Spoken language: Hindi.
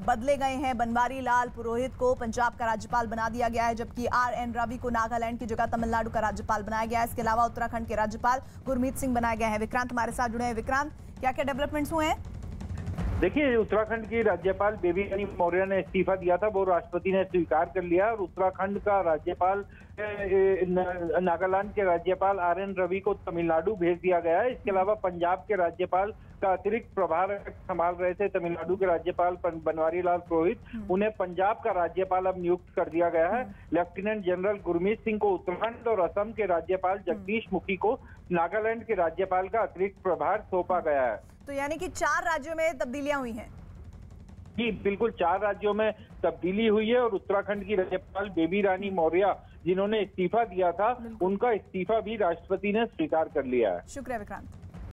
बदले गए हैं। बनवारी लाल पुरोहित को पंजाब का राज्यपाल बना दिया गया है, जबकि आर एन रवि को नागालैंड की जगह तमिलनाडु का राज्यपाल बनाया गया है। इसके अलावा उत्तराखंड के राज्यपाल गुरमीत सिंह बनाए गए हैं। विक्रांत हमारे साथ जुड़े हैं। विक्रांत क्या क्या डेवलपमेंट्स हुए हैं? देखिए उत्तराखंड की राज्यपाल बेबी रानी मौर्य ने इस्तीफा दिया था वो राष्ट्रपति ने स्वीकार कर लिया और उत्तराखंड का राज्यपाल नागालैंड के राज्यपाल आर एन रवि को तमिलनाडु भेज दिया गया है इसके अलावा पंजाब के राज्यपाल का अतिरिक्त प्रभार संभाल रहे थे तमिलनाडु के राज्यपाल बनवारी लाल पुरोहित हम्म। उन्हें पंजाब का राज्यपाल अब नियुक्त कर दिया गया है हम्म। लेफ्टिनेंट जनरल गुरमीत सिंह को उत्तराखंड और असम के राज्यपाल हम्म। जगदीश मुखी को नागालैंड के राज्यपाल का अतिरिक्त प्रभार सौंपा गया है तो यानी कि चार राज्यों में तब्दीलियाँ हुई हैं। जी बिल्कुल चार राज्यों में तब्दीली हुई है और उत्तराखंड की राज्यपाल बेबी रानी मौर्य जिन्होंने इस्तीफा दिया था उनका इस्तीफा भी राष्ट्रपति ने स्वीकार कर लिया है। शुक्रिया विक्रांत।